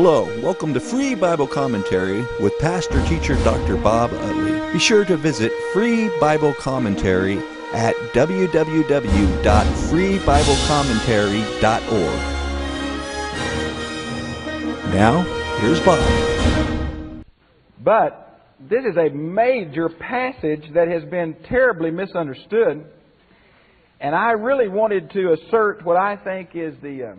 Hello, welcome to Free Bible Commentary with Pastor Teacher Dr. Bob Utley. Be sure to visit Free Bible Commentary at www.freebiblecommentary.org. Now, here's Bob. But this is a major passage that has been terribly misunderstood. And I really wanted to assert what I think is the, um,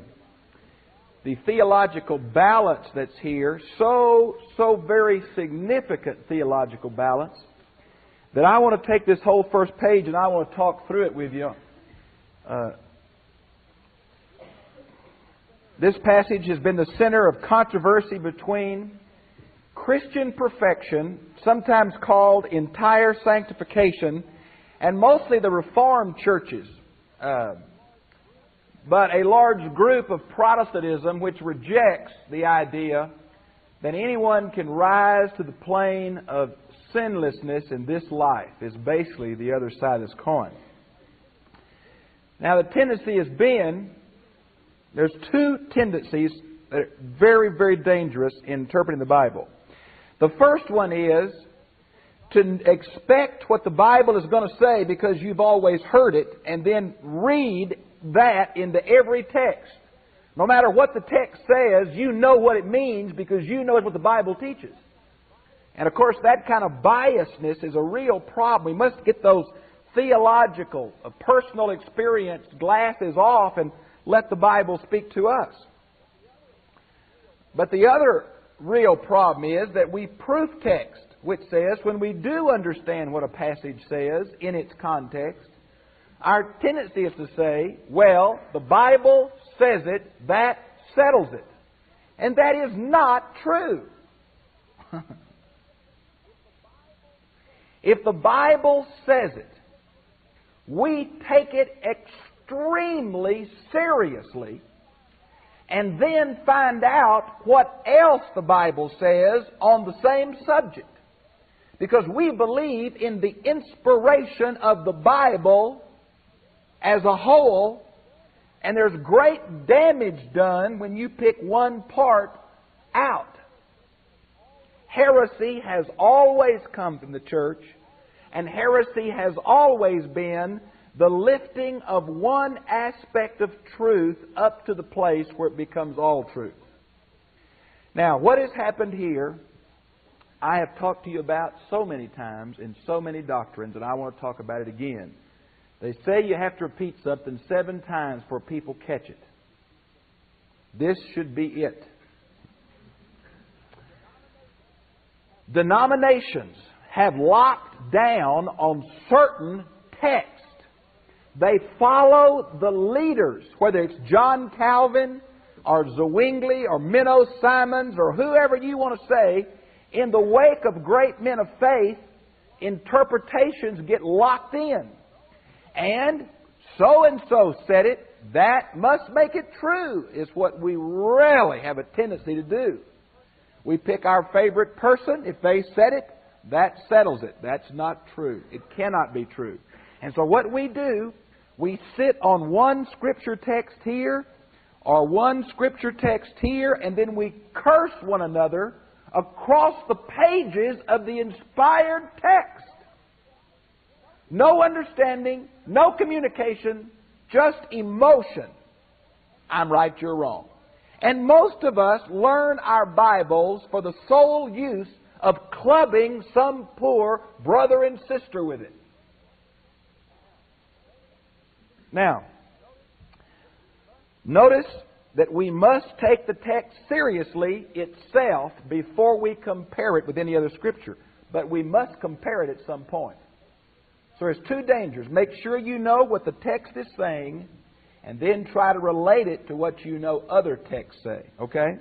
the theological balance that's here, so, so very significant theological balance, that I want to take this whole first page and I want to talk through it with you. Uh, this passage has been the center of controversy between Christian perfection, sometimes called entire sanctification, and mostly the Reformed churches. Uh, but a large group of Protestantism which rejects the idea that anyone can rise to the plane of sinlessness in this life is basically the other side of this coin. Now, the tendency has been there's two tendencies that are very, very dangerous in interpreting the Bible. The first one is to expect what the Bible is going to say because you've always heard it and then read that into every text. No matter what the text says, you know what it means because you know what the Bible teaches. And of course, that kind of biasness is a real problem. We must get those theological, uh, personal experience glasses off and let the Bible speak to us. But the other real problem is that we proof text, which says when we do understand what a passage says in its context, our tendency is to say, well, the Bible says it, that settles it. And that is not true. if the Bible says it, we take it extremely seriously and then find out what else the Bible says on the same subject. Because we believe in the inspiration of the Bible as a whole, and there's great damage done when you pick one part out. Heresy has always come from the church, and heresy has always been the lifting of one aspect of truth up to the place where it becomes all truth. Now, what has happened here, I have talked to you about so many times in so many doctrines, and I want to talk about it again. They say you have to repeat something seven times before people catch it. This should be it. Denominations have locked down on certain texts. They follow the leaders, whether it's John Calvin or Zwingli or Menno Simons or whoever you want to say. In the wake of great men of faith, interpretations get locked in and so and so said it, that must make it true, is what we really have a tendency to do. We pick our favorite person. If they said it, that settles it. That's not true. It cannot be true. And so what we do, we sit on one scripture text here or one scripture text here, and then we curse one another across the pages of the inspired text. No understanding, no communication, just emotion. I'm right, you're wrong. And most of us learn our Bibles for the sole use of clubbing some poor brother and sister with it. Now, notice that we must take the text seriously itself before we compare it with any other scripture. But we must compare it at some point. So there's two dangers. Make sure you know what the text is saying, and then try to relate it to what you know other texts say. Okay?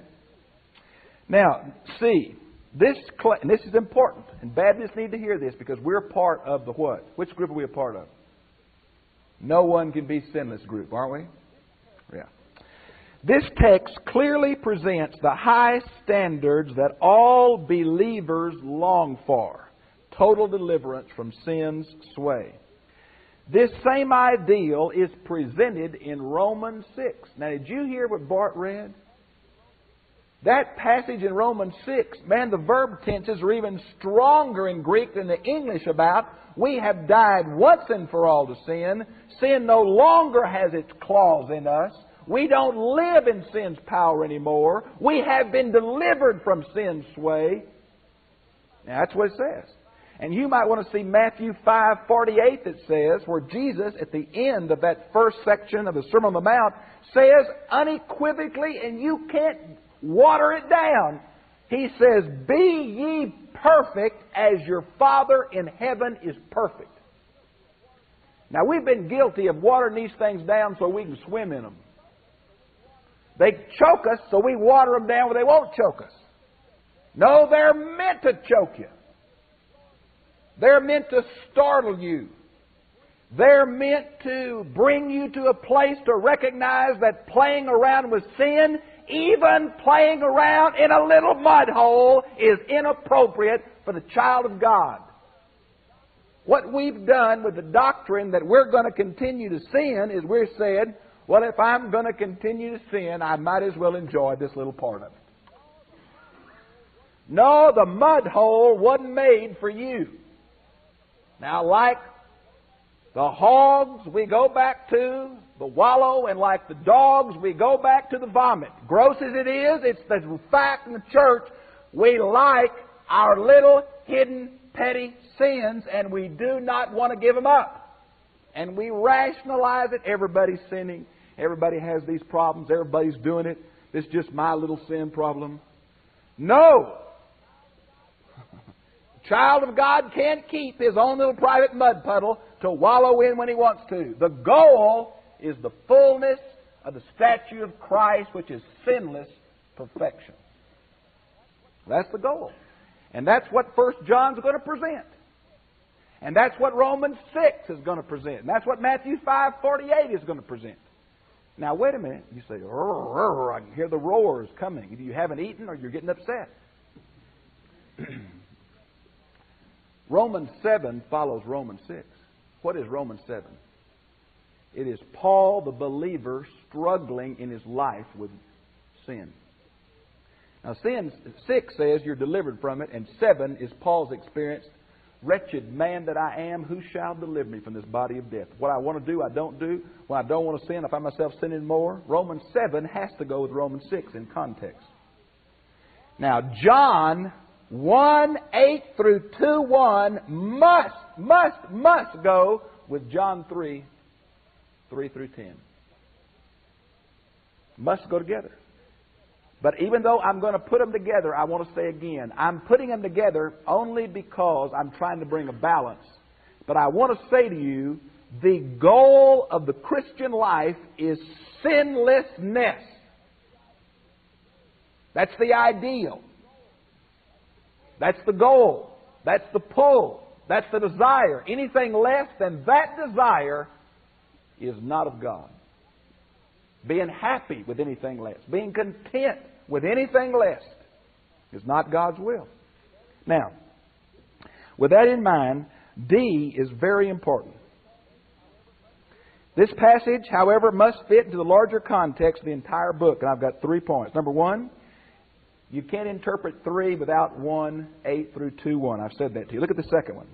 Now, see, this and this is important, and Baptists need to hear this because we're part of the what? Which group are we a part of? No one can be sinless group, aren't we? Yeah. This text clearly presents the high standards that all believers long for total deliverance from sin's sway. This same ideal is presented in Romans 6. Now, did you hear what Bart read? That passage in Romans 6, man, the verb tenses are even stronger in Greek than the English about. We have died once and for all to sin. Sin no longer has its claws in us. We don't live in sin's power anymore. We have been delivered from sin's sway. Now, that's what it says. And you might want to see Matthew 5:48 that says, where Jesus, at the end of that first section of the Sermon on the Mount, says unequivocally, and you can't water it down. He says, Be ye perfect as your Father in heaven is perfect. Now, we've been guilty of watering these things down so we can swim in them. They choke us, so we water them down where they won't choke us. No, they're meant to choke you. They're meant to startle you. They're meant to bring you to a place to recognize that playing around with sin even playing around in a little mud hole is inappropriate for the child of God. What we've done with the doctrine that we're going to continue to sin is we're said, well, if I'm going to continue to sin, I might as well enjoy this little part of it. No, the mud hole wasn't made for you. Now, like the hogs we go back to the wallow, and like the dogs, we go back to the vomit. Gross as it is, it's the fact in the church we like our little hidden petty sins, and we do not want to give them up. And we rationalize it. Everybody's sinning. Everybody has these problems. Everybody's doing it. It's just my little sin problem. No! Child of God can't keep his own little private mud puddle to wallow in when he wants to. The goal is the fullness of the statue of Christ, which is sinless perfection. That's the goal. And that's what First John's going to present. And that's what Romans 6 is going to present. And that's what Matthew 5.48 is going to present. Now, wait a minute. You say, I can hear the roars coming. Either you haven't eaten or you're getting upset. Romans 7 follows Romans 6. What is Romans 7? It is Paul, the believer, struggling in his life with sin. Now, sin, 6 says you're delivered from it, and 7 is Paul's experience. Wretched man that I am, who shall deliver me from this body of death? What I want to do, I don't do. When I don't want to sin, I find myself sinning more. Romans 7 has to go with Romans 6 in context. Now, John 1 8 through 2 1 must, must, must go with John 3 3 through 10. Must go together. But even though I'm going to put them together, I want to say again, I'm putting them together only because I'm trying to bring a balance. But I want to say to you, the goal of the Christian life is sinlessness. That's the ideal. That's the goal. That's the pull. That's the desire. Anything less than that desire is not of God. Being happy with anything less, being content with anything less, is not God's will. Now, with that in mind, D is very important. This passage, however, must fit into the larger context of the entire book, and I've got three points. Number one, you can't interpret 3 without 1, 8 through 2, 1. I've said that to you. Look at the second one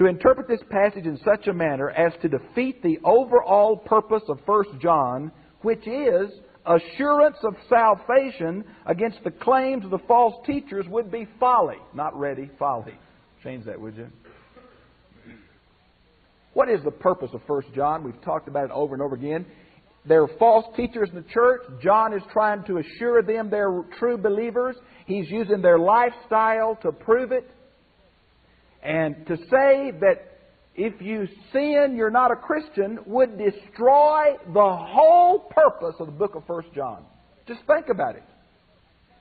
to interpret this passage in such a manner as to defeat the overall purpose of 1 John, which is assurance of salvation against the claims of the false teachers, would be folly. Not ready, folly. Change that, would you? What is the purpose of 1 John? We've talked about it over and over again. There are false teachers in the church. John is trying to assure them they're true believers. He's using their lifestyle to prove it. And to say that if you sin, you're not a Christian would destroy the whole purpose of the book of 1 John. Just think about it.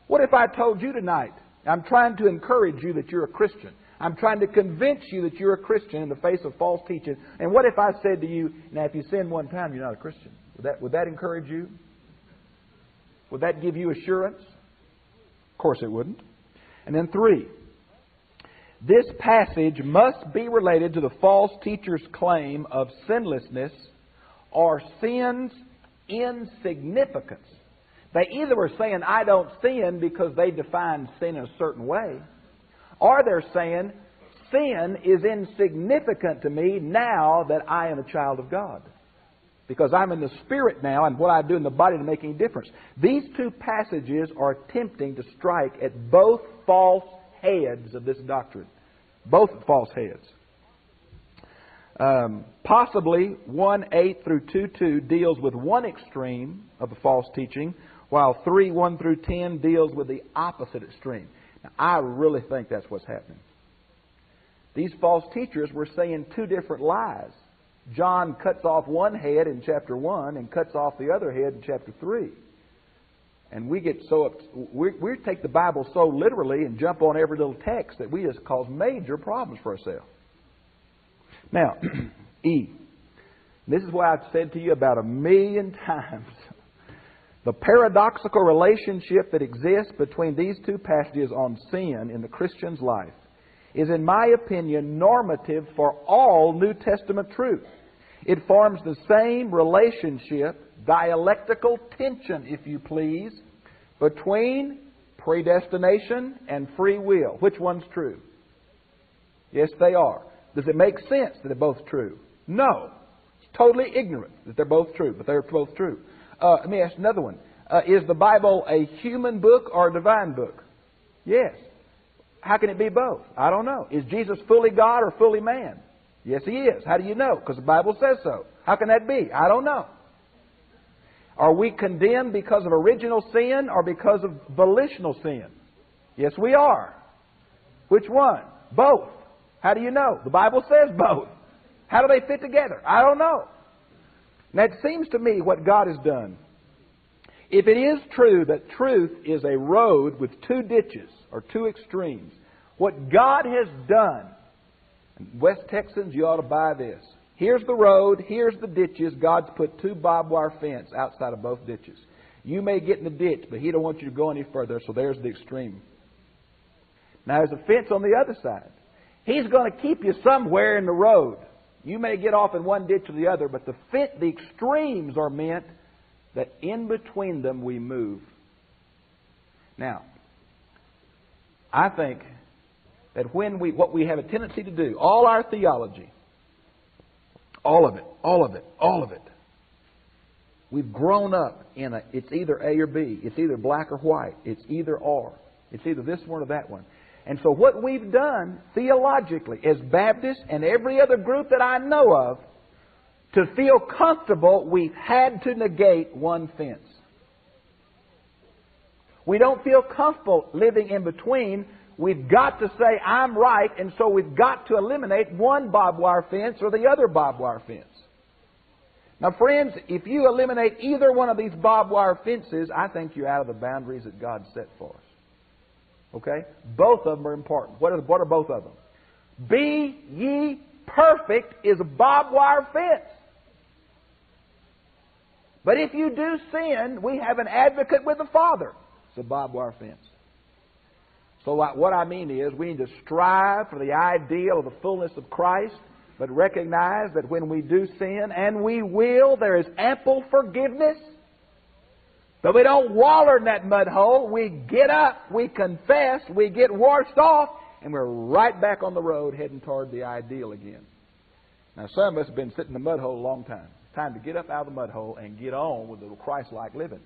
What if I told you tonight, I'm trying to encourage you that you're a Christian. I'm trying to convince you that you're a Christian in the face of false teaching. And what if I said to you, now if you sin one time, you're not a Christian? Would that, would that encourage you? Would that give you assurance? Of course it wouldn't. And then three, this passage must be related to the false teacher's claim of sinlessness or sin's insignificance. They either were saying, I don't sin because they define sin in a certain way, or they're saying, sin is insignificant to me now that I am a child of God. Because I'm in the Spirit now, and what I do in the body to make any difference. These two passages are attempting to strike at both false heads of this doctrine. Both false heads. Um, possibly 1 8 through 2 2 deals with one extreme of the false teaching, while 3 1 through 10 deals with the opposite extreme. Now, I really think that's what's happening. These false teachers were saying two different lies. John cuts off one head in chapter 1 and cuts off the other head in chapter 3. And we get so, we, we take the Bible so literally and jump on every little text that we just cause major problems for ourselves. Now, E. This is what I've said to you about a million times. The paradoxical relationship that exists between these two passages on sin in the Christian's life is, in my opinion, normative for all New Testament truth. It forms the same relationship, dialectical tension, if you please, between predestination and free will. Which one's true? Yes, they are. Does it make sense that they're both true? No. It's totally ignorant that they're both true, but they're both true. Uh, let me ask another one. Uh, is the Bible a human book or a divine book? Yes. How can it be both? I don't know. Is Jesus fully God or fully man? Yes, he is. How do you know? Because the Bible says so. How can that be? I don't know. Are we condemned because of original sin or because of volitional sin? Yes, we are. Which one? Both. How do you know? The Bible says both. How do they fit together? I don't know. Now, it seems to me what God has done. If it is true that truth is a road with two ditches or two extremes, what God has done, West Texans, you ought to buy this. Here's the road, here's the ditches. God's put two barbed wire fence outside of both ditches. You may get in the ditch, but He don't want you to go any further, so there's the extreme. Now, there's a fence on the other side. He's going to keep you somewhere in the road. You may get off in one ditch or the other, but the the extremes are meant that in between them we move. Now, I think that when we what we have a tendency to do, all our theology, all of it, all of it, all of it, we've grown up in a it's either A or B, it's either black or white, it's either or, it's either this one or that one. And so, what we've done theologically as Baptists and every other group that I know of, to feel comfortable, we've had to negate one fence. We don't feel comfortable living in between. We've got to say, I'm right, and so we've got to eliminate one barbed wire fence or the other barbed wire fence. Now, friends, if you eliminate either one of these barbed wire fences, I think you're out of the boundaries that God set for us. Okay? Both of them are important. What are, what are both of them? Be ye perfect is a barbed wire fence. But if you do sin, we have an advocate with the Father. It's a barbed wire fence. So what I mean is we need to strive for the ideal of the fullness of Christ, but recognize that when we do sin, and we will, there is ample forgiveness but we don't waller in that mud hole. We get up, we confess, we get washed off, and we're right back on the road heading toward the ideal again. Now, some of us have been sitting in the mud hole a long time. It's time to get up out of the mud hole and get on with the Christ like living.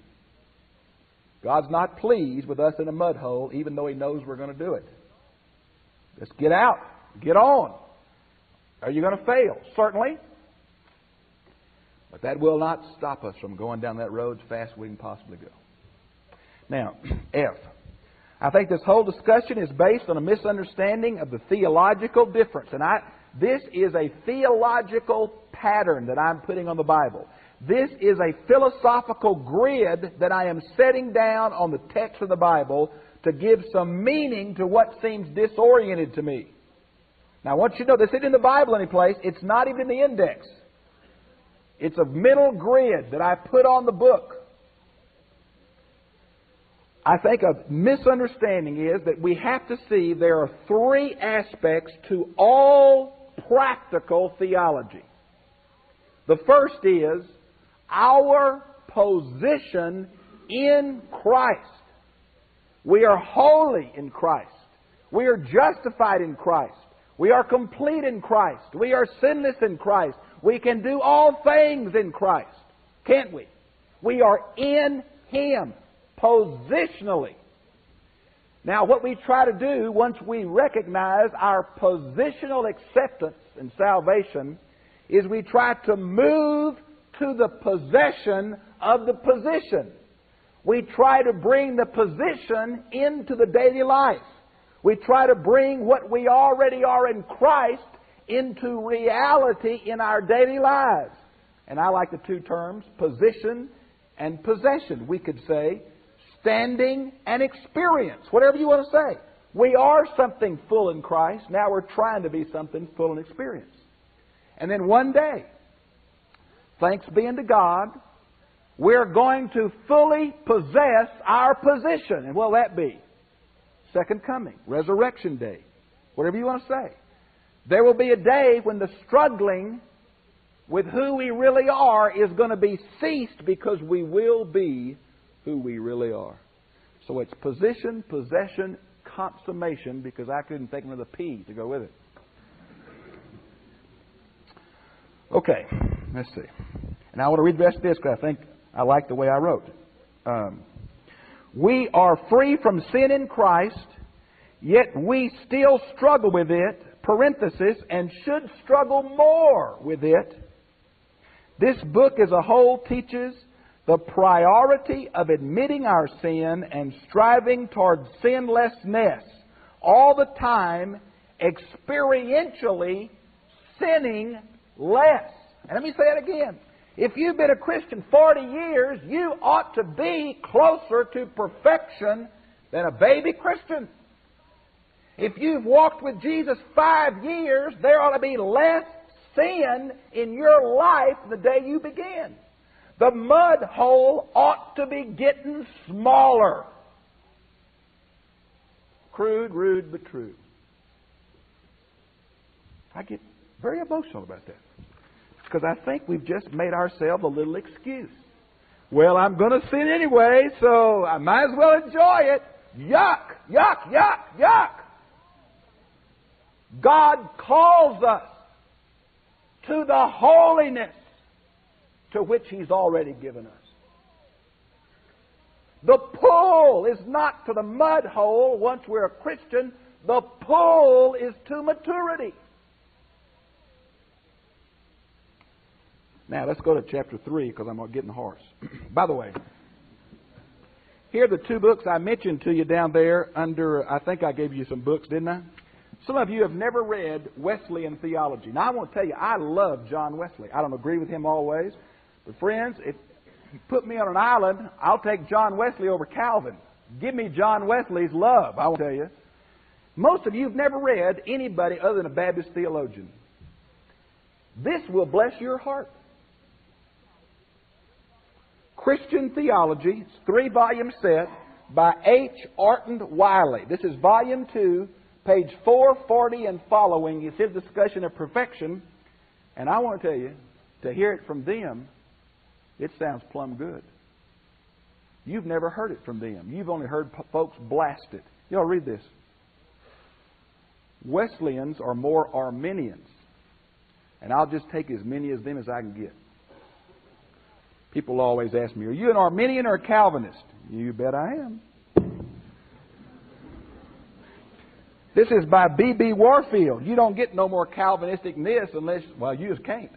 God's not pleased with us in a mud hole, even though He knows we're going to do it. Let's get out. Get on. Are you going to fail? Certainly. But that will not stop us from going down that road as fast as we can possibly go. Now, F. I think this whole discussion is based on a misunderstanding of the theological difference. And I, this is a theological pattern that I'm putting on the Bible. This is a philosophical grid that I am setting down on the text of the Bible to give some meaning to what seems disoriented to me. Now, want you know this isn't in the Bible anyplace. It's not even in the index. It's a mental grid that I put on the book. I think a misunderstanding is that we have to see there are three aspects to all practical theology. The first is our position in Christ. We are holy in Christ. We are justified in Christ. We are complete in Christ. We are sinless in Christ. We can do all things in Christ. Can't we? We are in Him positionally. Now, what we try to do once we recognize our positional acceptance in salvation is we try to move to the possession of the position. We try to bring the position into the daily life. We try to bring what we already are in Christ into reality in our daily lives. And I like the two terms, position and possession. We could say standing and experience, whatever you want to say. We are something full in Christ. Now we're trying to be something full in experience. And then one day, thanks be unto God, we're going to fully possess our position. And what will that be? Second coming, resurrection day, whatever you want to say. There will be a day when the struggling with who we really are is going to be ceased because we will be who we really are. So it's position, possession, consummation, because I couldn't think of another P to go with it. Okay, let's see. And I want to read the rest of this because I think I like the way I wrote. Um, we are free from sin in Christ, yet we still struggle with it, parenthesis, and should struggle more with it. This book as a whole teaches the priority of admitting our sin and striving toward sinlessness, all the time experientially sinning less. And let me say it again. If you've been a Christian 40 years, you ought to be closer to perfection than a baby Christian. If you've walked with Jesus five years, there ought to be less sin in your life the day you begin. The mud hole ought to be getting smaller. Crude, rude, but true. I get very emotional about that because I think we've just made ourselves a little excuse. Well, I'm going to sin anyway, so I might as well enjoy it. Yuck, yuck, yuck, yuck. God calls us to the holiness to which He's already given us. The pull is not to the mud hole once we're a Christian. The pull is to maturity. Now, let's go to chapter 3 because I'm getting hoarse. By the way, here are the two books I mentioned to you down there under, I think I gave you some books, didn't I? Some of you have never read Wesleyan theology. Now, I want to tell you, I love John Wesley. I don't agree with him always. But, friends, if you put me on an island, I'll take John Wesley over Calvin. Give me John Wesley's love, I will tell you. Most of you have never read anybody other than a Baptist theologian. This will bless your heart. Christian Theology, three volume set by H. Orton Wiley. This is volume 2, page 440 and following. It's his discussion of perfection. And I want to tell you, to hear it from them, it sounds plumb good. You've never heard it from them. You've only heard folks blast it. Y'all read this. Wesleyans are more Arminians. And I'll just take as many of them as I can get. People always ask me, Are you an Arminian or a Calvinist? You bet I am. This is by B.B. Warfield. You don't get no more Calvinistic than this unless, well, you just can't.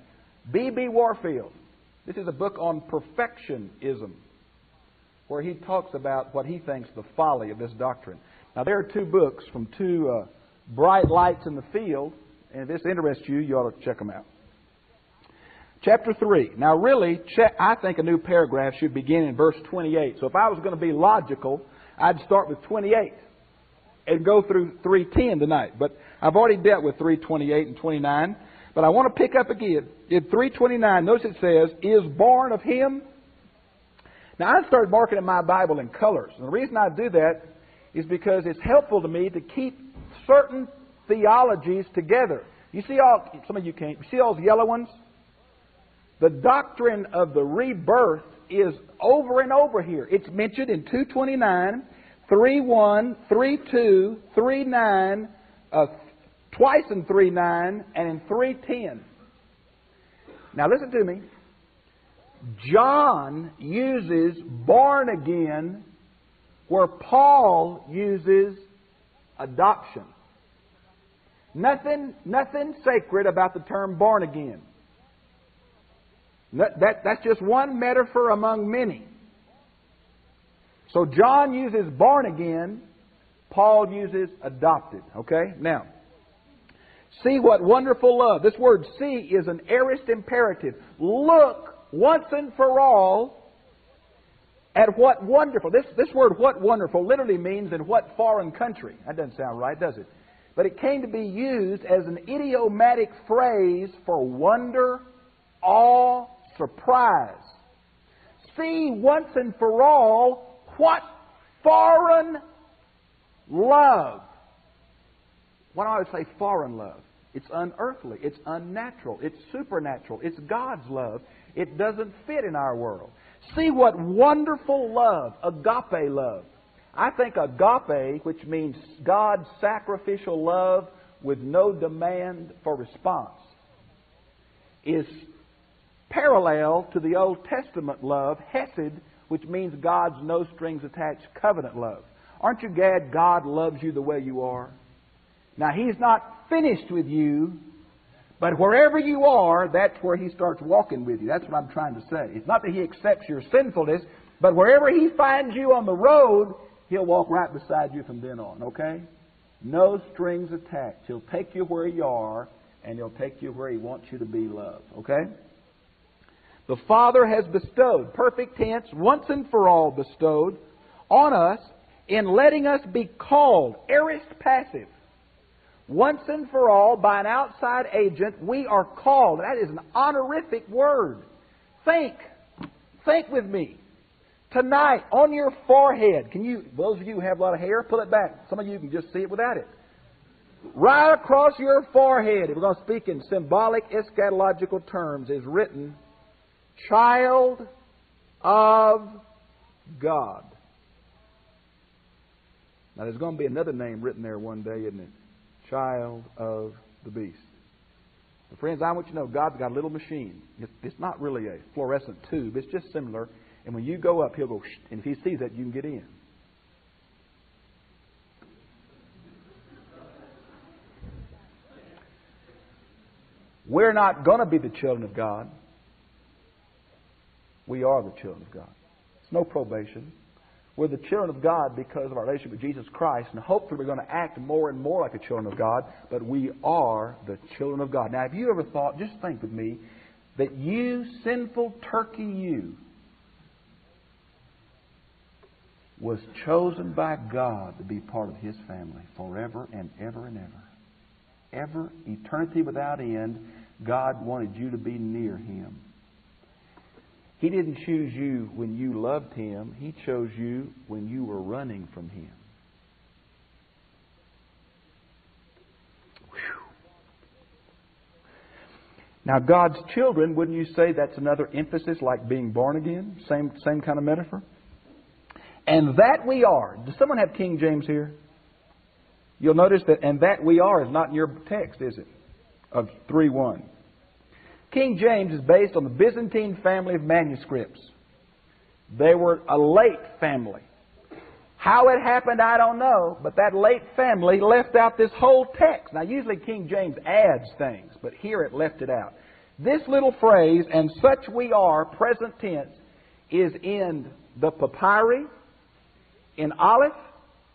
B.B. Warfield. This is a book on perfectionism, where he talks about what he thinks the folly of this doctrine. Now, there are two books from two uh, bright lights in the field, and if this interests you, you ought to check them out. Chapter 3. Now, really, I think a new paragraph should begin in verse 28. So if I was going to be logical, I'd start with 28 and go through 310 tonight. But I've already dealt with 328 and 29. But I want to pick up again. In 329, notice it says, is born of him. Now, I started marking in my Bible in colors. And the reason I do that is because it's helpful to me to keep certain theologies together. You see all, some of you can't, you see all those yellow ones? The doctrine of the rebirth is over and over here. It's mentioned in 229, 31, 32, 39, uh, twice in 39, and in 310. Now listen to me. John uses born again where Paul uses adoption. Nothing, nothing sacred about the term born again. That, that, that's just one metaphor among many. So John uses born again, Paul uses adopted. Okay? Now, see what wonderful love. This word see is an aorist imperative. Look once and for all at what wonderful. This, this word, what wonderful, literally means in what foreign country. That doesn't sound right, does it? But it came to be used as an idiomatic phrase for wonder, awe, surprise. See once and for all what foreign love. Do I always say foreign love? It's unearthly. It's unnatural. It's supernatural. It's God's love. It doesn't fit in our world. See what wonderful love, agape love. I think agape, which means God's sacrificial love with no demand for response, is parallel to the Old Testament love, Hesed, which means God's no strings attached covenant love. Aren't you glad God loves you the way you are? Now, He's not finished with you but wherever you are, that's where He starts walking with you. That's what I'm trying to say. It's not that He accepts your sinfulness, but wherever He finds you on the road, He'll walk right beside you from then on, okay? No strings attached. He'll take you where you are, and He'll take you where He wants you to be loved, okay? The Father has bestowed, perfect tense, once and for all bestowed, on us in letting us be called, aorist passive, once and for all by an outside agent, we are called. That is an honorific word. Think. Think with me. Tonight, on your forehead, can you, those of you who have a lot of hair, pull it back. Some of you can just see it without it. Right across your forehead, if we're going to speak in symbolic eschatological terms, is written, Child of God. Now, there's going to be another name written there one day, isn't it? child of the beast. But friends, I want you to know God's got a little machine. It's, not really a fluorescent tube. It's just similar. And when you go up, he'll go, Shh, and if he sees that, you can get in. We're not going to be the children of God. We are the children of God. It's no probation. We're the children of God because of our relationship with Jesus Christ, and hopefully we're going to act more and more like the children of God, but we are the children of God. Now, have you ever thought, just think with me, that you, sinful turkey you, was chosen by God to be part of His family forever and ever and ever. Ever, eternity without end, God wanted you to be near Him. He didn't choose you when you loved Him, He chose you when you were running from Him. Whew. Now, God's children, wouldn't you say that's another emphasis like being born again? Same, same kind of metaphor? And that we are. Does someone have King James here? You'll notice that, and that we are is not in your text, is it? Of 3 1. King James is based on the Byzantine family of manuscripts. They were a late family. How it happened, I don't know, but that late family left out this whole text. Now, usually King James adds things, but here it left it out. This little phrase, and such we are, present tense, is in the papyri, in Aleph,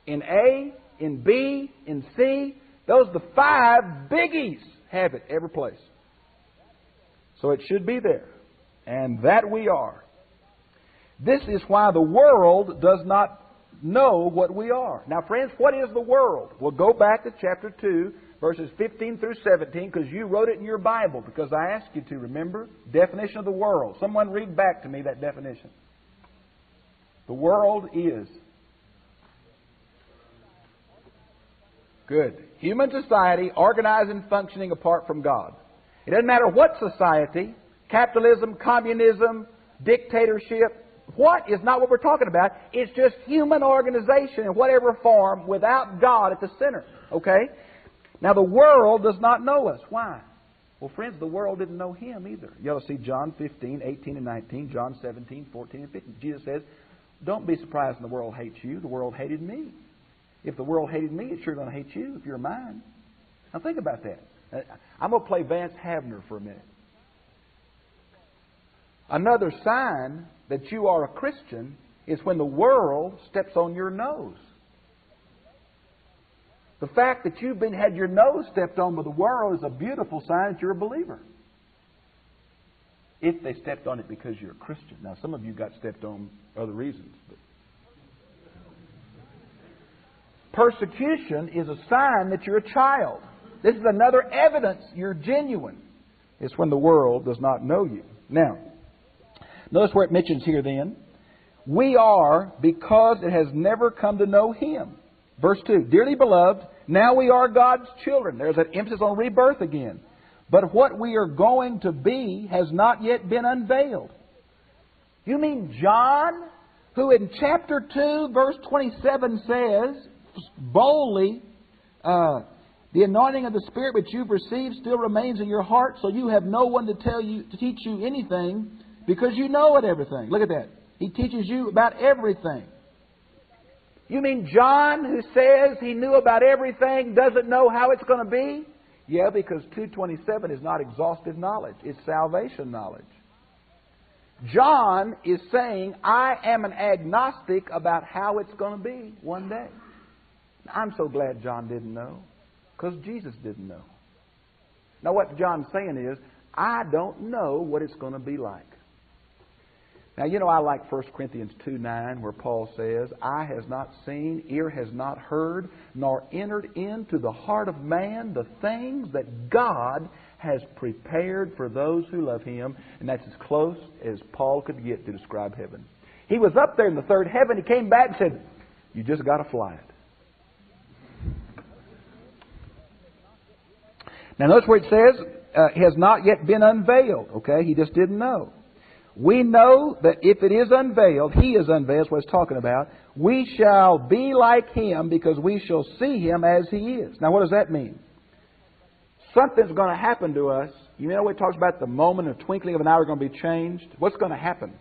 in A, in B, in C. Those are the five biggies have it every place. So it should be there. And that we are. This is why the world does not know what we are. Now, friends, what is the world? We'll go back to chapter 2, verses 15 through 17, because you wrote it in your Bible, because I asked you to, remember? Definition of the world. Someone read back to me that definition. The world is. Good. Human society organized and functioning apart from God. It doesn't matter what society, capitalism, communism, dictatorship. What is not what we're talking about. It's just human organization in whatever form without God at the center. Okay? Now the world does not know us. Why? Well, friends, the world didn't know him either. You ought to see John 15, 18, and 19, John 17, 14, and 15. Jesus says, Don't be surprised when the world hates you. The world hated me. If the world hated me, it's sure going to hate you if you're mine. Now think about that. I'm going to play Vance Havner for a minute. Another sign that you are a Christian is when the world steps on your nose. The fact that you've been had your nose stepped on by the world is a beautiful sign that you're a believer. If they stepped on it because you're a Christian. Now, some of you got stepped on for other reasons. But. Persecution is a sign that you're a child. This is another evidence you're genuine. It's when the world does not know you. Now, notice where it mentions here then. We are because it has never come to know Him. Verse 2 Dearly beloved, now we are God's children. There's an emphasis on rebirth again. But what we are going to be has not yet been unveiled. You mean John, who in chapter 2, verse 27 says boldly, uh, the anointing of the Spirit which you've received still remains in your heart, so you have no one to tell you to teach you anything because you know it everything. Look at that. He teaches you about everything. You mean John, who says he knew about everything, doesn't know how it's going to be? Yeah, because 227 is not exhaustive knowledge, it's salvation knowledge. John is saying, I am an agnostic about how it's going to be one day. I'm so glad John didn't know, because Jesus didn't know. Now, what John's saying is, I don't know what it's going to be like. Now, you know, I like 1 Corinthians 2 9, where Paul says, Eye has not seen, ear has not heard, nor entered into the heart of man the things that God has prepared for those who love him. And that's as close as Paul could get to describe heaven. He was up there in the third heaven. He came back and said, You just got to fly it. Now, notice where it says, uh, has not yet been unveiled. Okay, he just didn't know. We know that if it is unveiled, he is unveiled, what it's talking about. We shall be like him because we shall see him as he is. Now, what does that mean? Something's going to happen to us. You know what it talks about the moment of twinkling of an hour going to be changed? What's going to happen?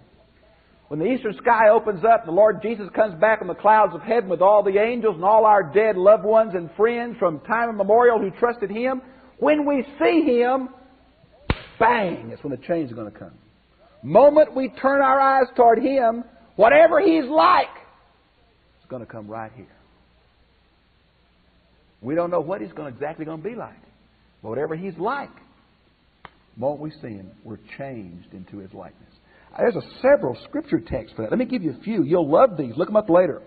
When the eastern sky opens up, the Lord Jesus comes back on the clouds of heaven with all the angels and all our dead loved ones and friends from time immemorial who trusted Him. When we see Him, bang, that's when the change is going to come. Moment we turn our eyes toward Him, whatever He's like, is going to come right here. We don't know what He's going exactly going to be like. But whatever He's like, the moment we see Him, we're changed into His likeness. There's a several scripture texts for that. Let me give you a few. You'll love these. Look them up later.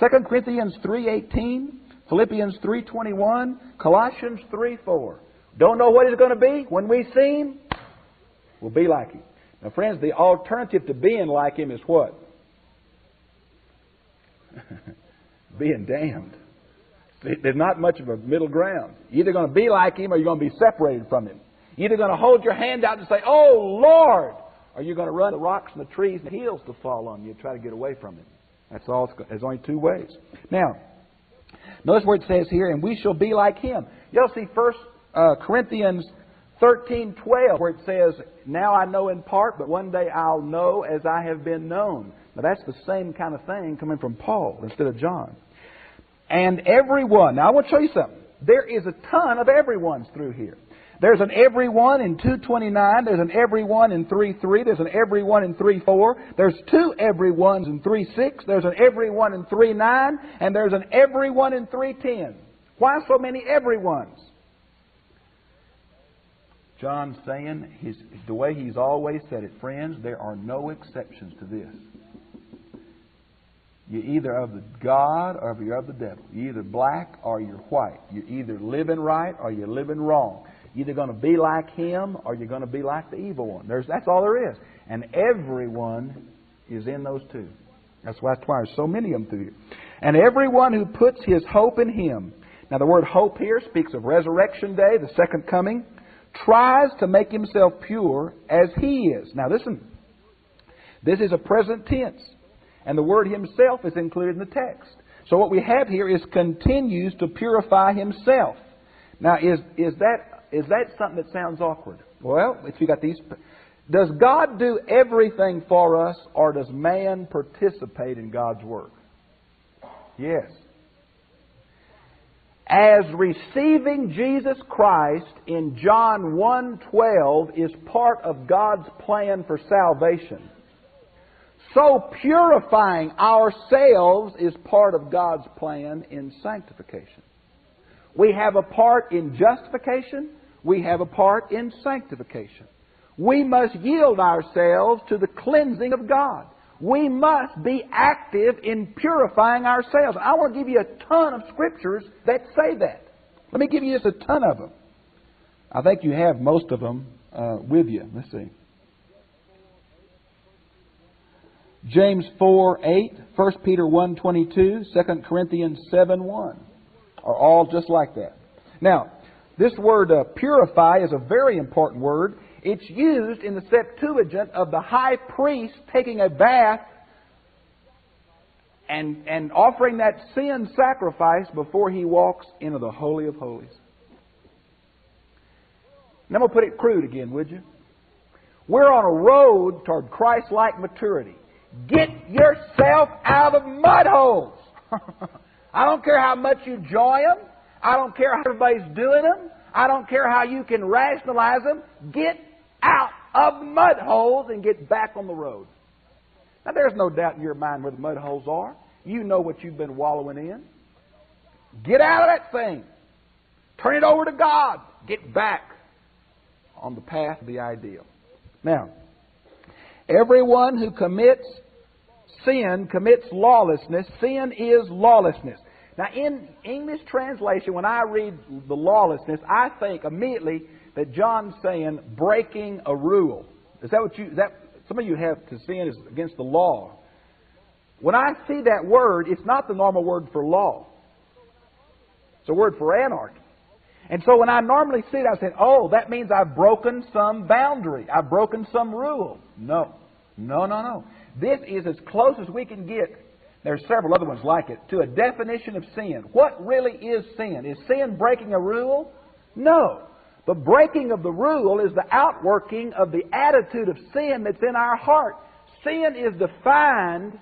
2 Corinthians 3.18, Philippians 3.21, Colossians 3.4. Don't know what he's going to be? When we see him, we'll be like him. Now, friends, the alternative to being like him is what? being damned. There's not much of a middle ground. You're either going to be like him or you're going to be separated from him. You're either going to hold your hand out and say, Oh, Lord, or you're going to run the rocks and the trees and the hills to fall on you and try to get away from him. That's all. There's only two ways. Now, notice where it says here, and we shall be like him. You'll see First uh, Corinthians 13, 12, where it says, Now I know in part, but one day I'll know as I have been known. Now that's the same kind of thing coming from Paul instead of John. And everyone, now I want to show you something. There is a ton of everyone's through here. There's an everyone in 229. There's an everyone in 3.3. There's an everyone in 3.4. There's two everyones in 3.6. There's an everyone in 3.9. And there's an everyone in 3.10. Why so many everyones? John's saying, his, the way he's always said it, friends, there are no exceptions to this. You're either of the God or you're of the devil. You're either black or you're white. You're either living right or you're living wrong. You're either going to be like him or you're going to be like the evil one. There's, that's all there is. And everyone is in those two. That's why, that's why there's so many of them through here. And everyone who puts his hope in him. Now, the word hope here speaks of resurrection day, the second coming tries to make himself pure as he is. Now listen. This is a present tense. And the word himself is included in the text. So what we have here is continues to purify himself. Now, is, is, that, is that something that sounds awkward? Well, if you got these. Does God do everything for us, or does man participate in God's work? Yes. As receiving Jesus Christ in John 1:12 is part of God's plan for salvation, so purifying ourselves is part of God's plan in sanctification. We have a part in justification, we have a part in sanctification. We must yield ourselves to the cleansing of God. We must be active in purifying ourselves. I want to give you a ton of scriptures that say that. Let me give you just a ton of them. I think you have most of them uh, with you. Let's see. James 4 8, 1 Peter 1 22, 2 Corinthians 7 1 are all just like that. Now, this word uh, purify is a very important word. It's used in the Septuagint of the high priest taking a bath and, and offering that sin sacrifice before he walks into the Holy of Holies. Now, I'm going to put it crude again, would you? We're on a road toward Christ like maturity. Get yourself out of mud holes. I don't care how much you enjoy them. I don't care how everybody's doing them. I don't care how you can rationalize them. Get out of mud holes and get back on the road. Now, there's no doubt in your mind where the mud holes are. You know what you've been wallowing in. Get out of that thing. Turn it over to God. Get back on the path of the ideal. Now, everyone who commits sin commits lawlessness. Sin is lawlessness. Now, in English translation, when I read the lawlessness, I think immediately that John's saying breaking a rule. Is that what you? That some of you have to sin is against the law. When I see that word, it's not the normal word for law. It's a word for anarchy. And so when I normally see it, I say, oh, that means I've broken some boundary. I've broken some rule. No. No, no, no. This is as close as we can get. There's several other ones like it. To a definition of sin. What really is sin? Is sin breaking a rule? No. The breaking of the rule is the outworking of the attitude of sin that's in our heart. Sin is defined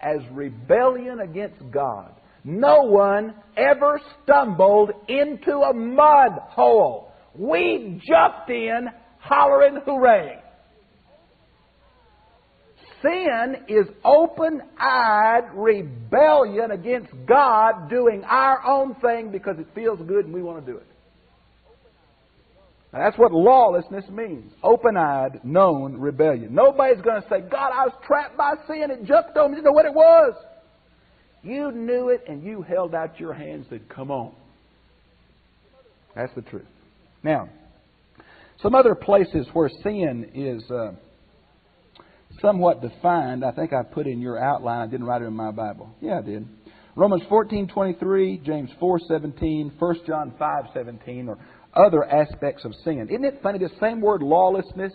as rebellion against God. No one ever stumbled into a mud hole. We jumped in hollering hooray. Sin is open eyed rebellion against God doing our own thing because it feels good and we want to do it. Now, that's what lawlessness means open eyed, known rebellion. Nobody's going to say, God, I was trapped by sin. It jumped on me. You know what it was? You knew it and you held out your hands and said, Come on. That's the truth. Now, some other places where sin is. Uh, somewhat defined. I think I put in your outline. I didn't write it in my Bible. Yeah, I did. Romans 14:23, James 4:17, 1 John 5:17 or other aspects of sin. Isn't it funny the same word lawlessness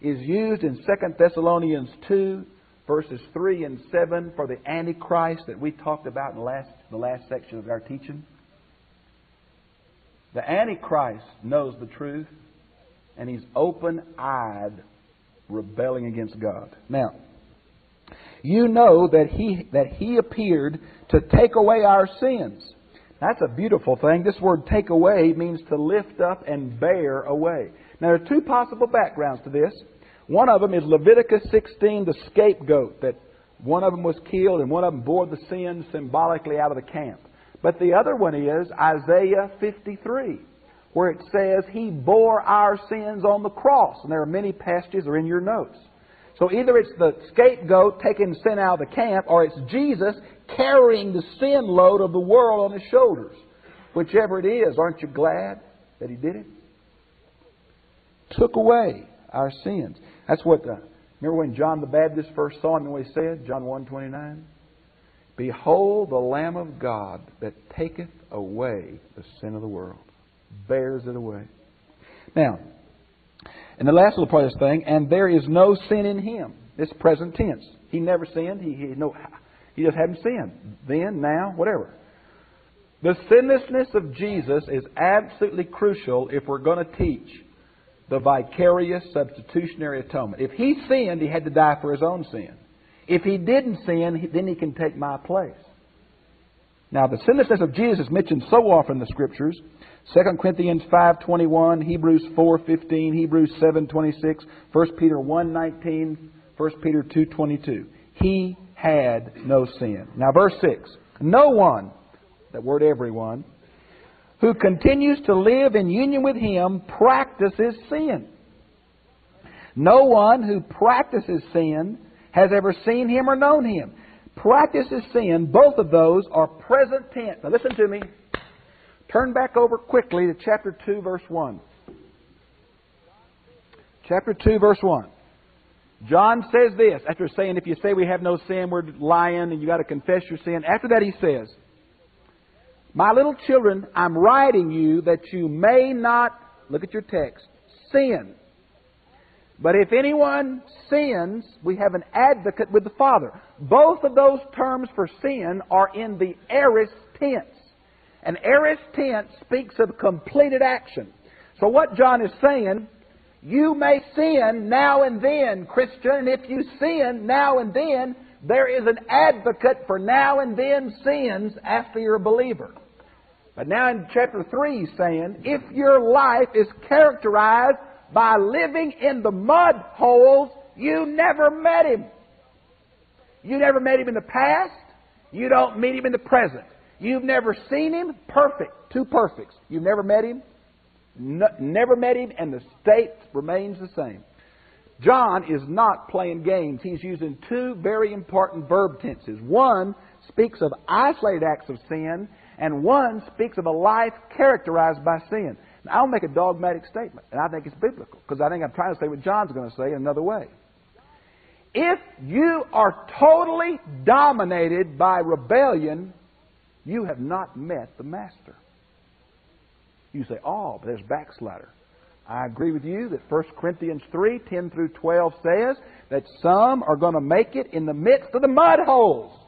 is used in 2 Thessalonians 2 verses 3 and 7 for the antichrist that we talked about in the last the last section of our teaching? The antichrist knows the truth and he's open-eyed rebelling against God. Now, you know that he, that he appeared to take away our sins. That's a beautiful thing. This word take away means to lift up and bear away. Now, there are two possible backgrounds to this. One of them is Leviticus 16, the scapegoat, that one of them was killed and one of them bore the sin symbolically out of the camp. But the other one is Isaiah 53 where it says He bore our sins on the cross. And there are many passages are in your notes. So either it's the scapegoat taking sin out of the camp, or it's Jesus carrying the sin load of the world on his shoulders. Whichever it is, aren't you glad that he did it? Took away our sins. That's what. Uh, remember when John the Baptist first saw him and what he said? John one twenty nine. Behold the Lamb of God that taketh away the sin of the world bears it away. Now, and the last little part of this thing, and there is no sin in him. It's present tense. He never sinned. He, he, no, he just hadn't sinned. Then, now, whatever. The sinlessness of Jesus is absolutely crucial if we're going to teach the vicarious substitutionary atonement. If he sinned, he had to die for his own sin. If he didn't sin, then he can take my place. Now, the sinlessness of Jesus is mentioned so often in the Scriptures. 2 Corinthians 5.21, Hebrews 4.15, Hebrews 7.26, 1 Peter 1.19, 1 Peter 2.22. He had no sin. Now, verse 6. No one, that word everyone, who continues to live in union with him practices sin. No one who practices sin has ever seen him or known him. Practices sin, both of those are present tense. Now listen to me. Turn back over quickly to chapter 2, verse 1. Chapter 2, verse 1. John says this, after saying, if you say we have no sin, we're lying, and you got to confess your sin. After that, he says, My little children, I'm writing you that you may not, look at your text, sin. But if anyone sins, we have an advocate with the Father. Both of those terms for sin are in the aorist tense. An aorist tense speaks of completed action. So what John is saying, you may sin now and then, Christian, and if you sin now and then, there is an advocate for now and then sins after you're a believer. But now in chapter 3 he's saying, if your life is characterized by living in the mud holes, you never met him. You never met him in the past. You don't meet him in the present. You've never seen him. Perfect. Two perfects. You've never met him. No, never met him, and the state remains the same. John is not playing games. He's using two very important verb tenses. One speaks of isolated acts of sin, and one speaks of a life characterized by sin. Now, I'll make a dogmatic statement, and I think it's biblical, because I think I'm trying to say what John's going to say in another way. If you are totally dominated by rebellion, you have not met the Master. You say, oh, but there's backslider. I agree with you that 1 Corinthians 3, 10 through 12 says that some are going to make it in the midst of the mud holes.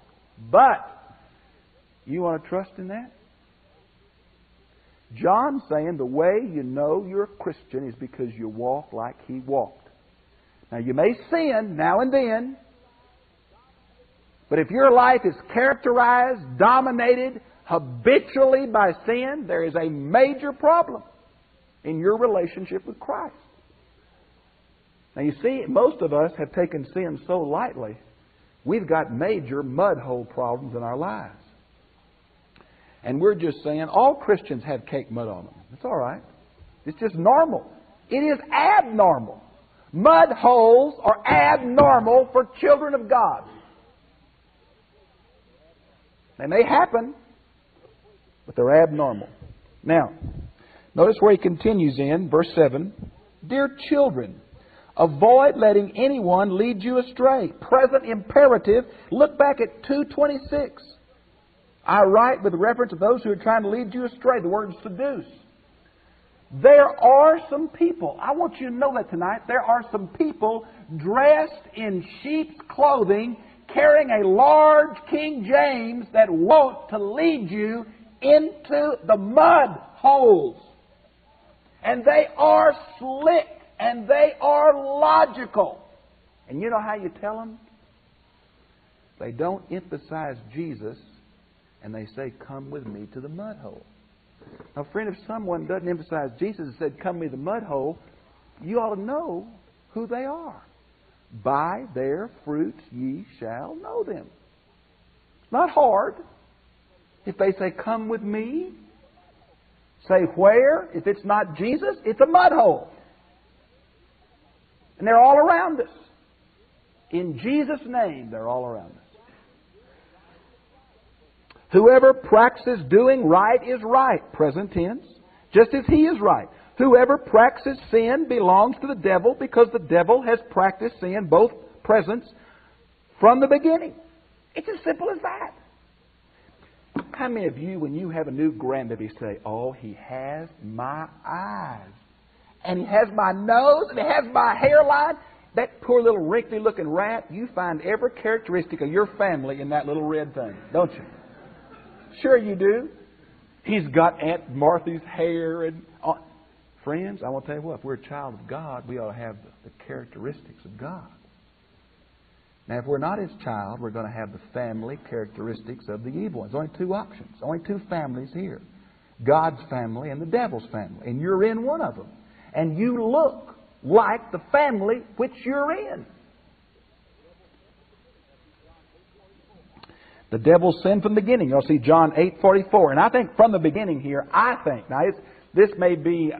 But, you want to trust in that? John's saying the way you know you're a Christian is because you walk like he walked. Now, you may sin now and then, but if your life is characterized, dominated habitually by sin, there is a major problem in your relationship with Christ. Now, you see, most of us have taken sin so lightly, we've got major mud hole problems in our lives. And we're just saying all Christians have cake mud on them. It's all right. It's just normal. It is abnormal. Mud holes are abnormal for children of God. They may happen, but they're abnormal. Now, notice where he continues in, verse 7 Dear children, avoid letting anyone lead you astray. Present imperative. Look back at 226. I write with reference to those who are trying to lead you astray. The word seduce. There are some people, I want you to know that tonight, there are some people dressed in sheep's clothing, carrying a large King James that want to lead you into the mud holes. And they are slick and they are logical. And you know how you tell them? They don't emphasize Jesus and they say, Come with me to the mud hole. Now, friend, if someone doesn't emphasize Jesus and said, Come with me to the mud hole, you ought to know who they are. By their fruits ye shall know them. Not hard. If they say, Come with me, say where. If it's not Jesus, it's a mud hole. And they're all around us. In Jesus' name, they're all around us. Whoever practices doing right is right, present tense, just as he is right. Whoever practices sin belongs to the devil because the devil has practiced sin, both presents, from the beginning. It's as simple as that. How many of you, when you have a new grandbaby, say, Oh, he has my eyes, and he has my nose, and he has my hairline? that poor little wrinkly looking rat, you find every characteristic of your family in that little red thing, don't you? Sure you do. He's got Aunt Martha's hair and all. friends. I want to tell you what: if we're a child of God, we ought to have the characteristics of God. Now, if we're not His child, we're going to have the family characteristics of the evil ones. Only two options, only two families here: God's family and the devil's family, and you're in one of them, and you look like the family which you're in. The devil sinned from the beginning. You'll see John 8:44. And I think from the beginning here, I think, now this may be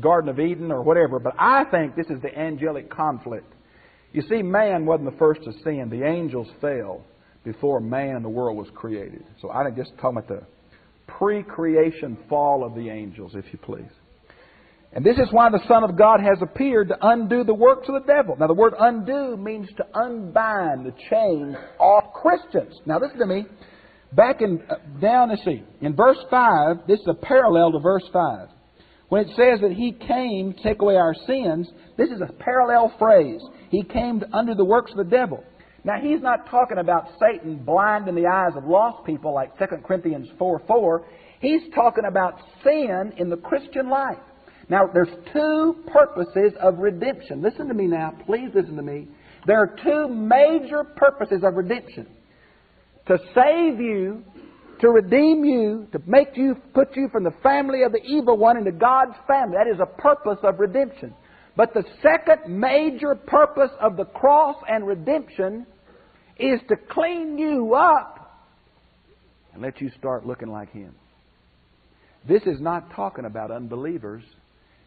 Garden of Eden or whatever, but I think this is the angelic conflict. You see, man wasn't the first to sin. The angels fell before man and the world was created. So I think just talking about the pre-creation fall of the angels, if you please. And this is why the Son of God has appeared to undo the works of the devil. Now, the word undo means to unbind the chains off Christians. Now, listen to me. Back in, uh, down, let's see. In verse 5, this is a parallel to verse 5. When it says that He came to take away our sins, this is a parallel phrase. He came under the works of the devil. Now, he's not talking about Satan blind in the eyes of lost people like 2 Corinthians 4 4. He's talking about sin in the Christian life. Now, there's two purposes of redemption. Listen to me now. Please listen to me. There are two major purposes of redemption. To save you, to redeem you, to make you, put you from the family of the evil one into God's family. That is a purpose of redemption. But the second major purpose of the cross and redemption is to clean you up and let you start looking like Him. This is not talking about unbelievers.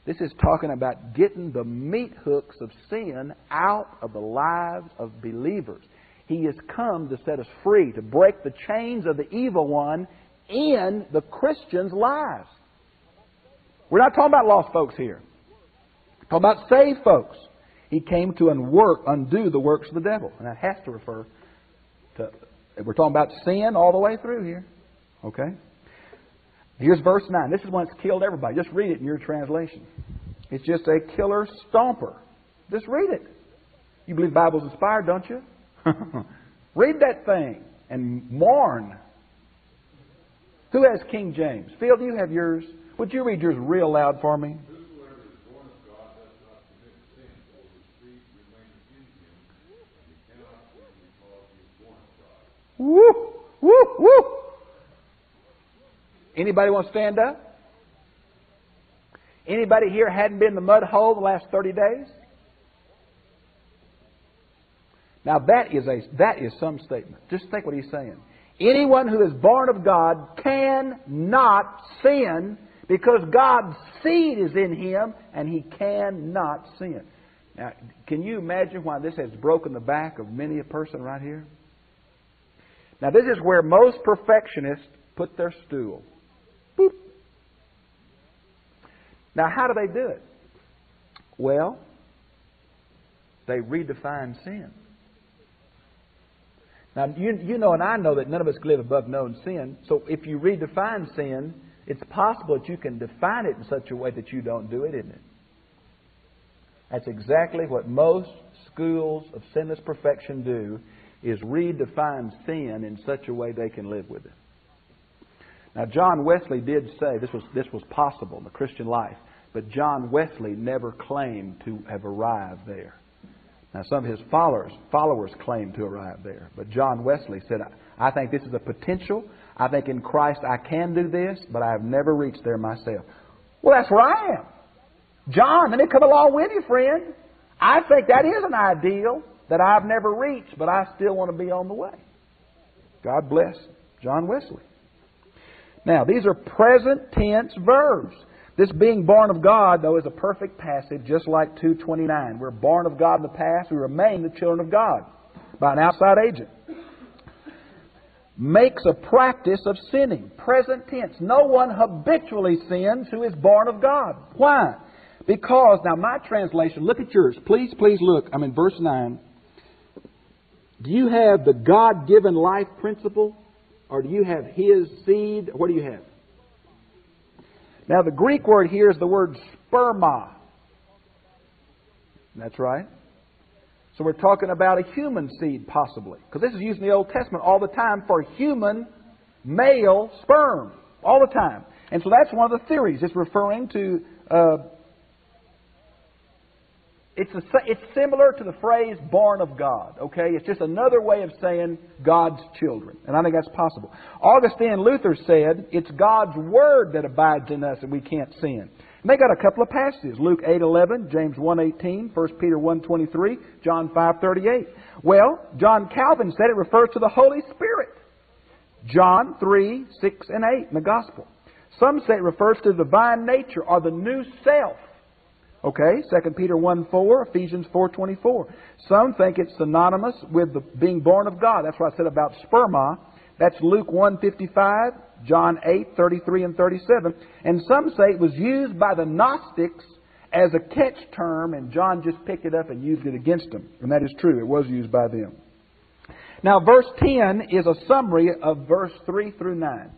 This is talking about getting the meat hooks of sin out of the lives of believers. He has come to set us free, to break the chains of the evil one in the Christian's lives. We're not talking about lost folks here. Talking about saved folks. He came to unwork, undo the works of the devil. And that has to refer to, we're talking about sin all the way through here. Okay? Here's verse 9. This is when it's killed everybody. Just read it in your translation. It's just a killer stomper. Just read it. You believe the Bible's inspired, don't you? read that thing and mourn. Who has King James? Phil, do you have yours? Would you read yours real loud for me? Woo! Woo! Woo! Anybody want to stand up? Anybody here hadn't been in the mud hole the last 30 days? Now that is a that is some statement. Just think what he's saying. Anyone who is born of God cannot sin because God's seed is in him and he cannot sin. Now, can you imagine why this has broken the back of many a person right here? Now, this is where most perfectionists put their stool. Boop. Now, how do they do it? Well, they redefine sin. Now, you, you know and I know that none of us live above known sin. So if you redefine sin, it's possible that you can define it in such a way that you don't do it, isn't it? That's exactly what most schools of sinless perfection do, is redefine sin in such a way they can live with it. Now, John Wesley did say this was, this was possible in the Christian life, but John Wesley never claimed to have arrived there. Now, some of his followers, followers claimed to arrive there, but John Wesley said, I think this is a potential. I think in Christ I can do this, but I have never reached there myself. Well, that's where I am. John, let me come along with you, friend. I think that is an ideal that I've never reached, but I still want to be on the way. God bless John Wesley. Now, these are present tense verbs. This being born of God, though, is a perfect passive, just like 229. We're born of God in the past, we remain the children of God by an outside agent. Makes a practice of sinning. Present tense. No one habitually sins who is born of God. Why? Because, now my translation, look at yours. Please, please look. I'm in verse 9. Do you have the God given life principle? Or do you have his seed? What do you have? Now, the Greek word here is the word sperma. That's right. So we're talking about a human seed, possibly. Because this is used in the Old Testament all the time for human male sperm. All the time. And so that's one of the theories. It's referring to. Uh, it's, a, it's similar to the phrase born of God, okay? It's just another way of saying God's children. And I think that's possible. Augustine Luther said, it's God's word that abides in us and we can't sin. And they got a couple of passages. Luke 8:11, James 1:18, 1 Peter 1:23, John 5:38. Well, John Calvin said it refers to the Holy Spirit. John 3, 6, and 8 in the Gospel. Some say it refers to the divine nature or the new self. Okay, 2 Peter 1 4, Ephesians 4 24. Some think it's synonymous with the being born of God. That's what I said about sperma. That's Luke 1 55, John 8 33 and 37. And some say it was used by the Gnostics as a catch term, and John just picked it up and used it against them. And that is true, it was used by them. Now, verse 10 is a summary of verse 3 through 9.